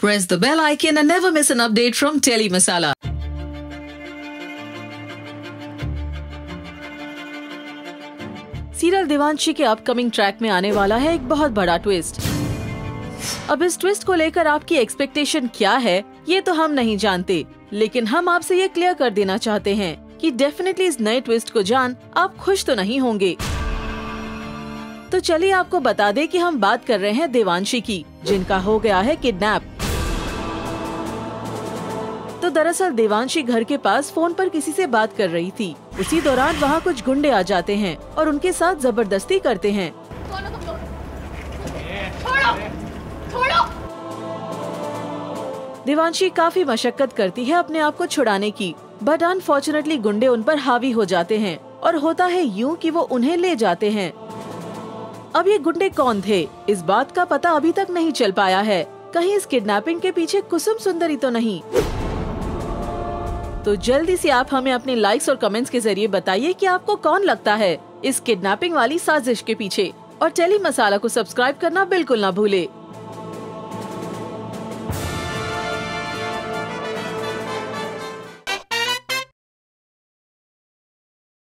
Press the bell icon and never miss an update from Telly Masala. Serial Devanshi के upcoming track में आने वाला है एक बहुत बड़ा ट्विस्ट अब इस ट्विस्ट को लेकर आपकी एक्सपेक्टेशन क्या है, ये तो हम नहीं जानते, लेकिन हम आपसे ये क्लियर कर देना चाहते हैं कि डेफिनेटली इस नए ट्विस्ट को जान आप खुश तो नहीं होंगे। तो चलिए आपको बता दें कि हम बात कर रहे हैं देवांशी की, जिनका हो गया है किडनैप तो दरअसल देवांशी घर के पास फ़ोन पर किसी से बात कर रही थी। उसी दौरान वहाँ कुछ गुंडे आ जाते हैं और उनके साथ ज़बरदस्ती करते हैं। देवांशी काफ़ी मशक्कत करती है अपने आप को छुड़ाने की बट अनफॉर्चुनेटली गुंडे उन पर हावी हो जाते हैं और होता है यूँ कि वो उन्हें ले जाते हैं। अब ये गुंडे कौन थे? इस बात का पता अभी तक नहीं चल पाया है। कहीं इस किडनैपिंग के पीछे कुसुम सुंदरी तो नहीं। तो जल्दी से आप हमें अपने लाइक्स और कमेंट्स के ज़रिए बताइए कि आपको कौन लगता है इस किडनैपिंग वाली साजिश के पीछे। और टेली मसाला को सब्सक्राइब करना बिल्कुल ना भूले।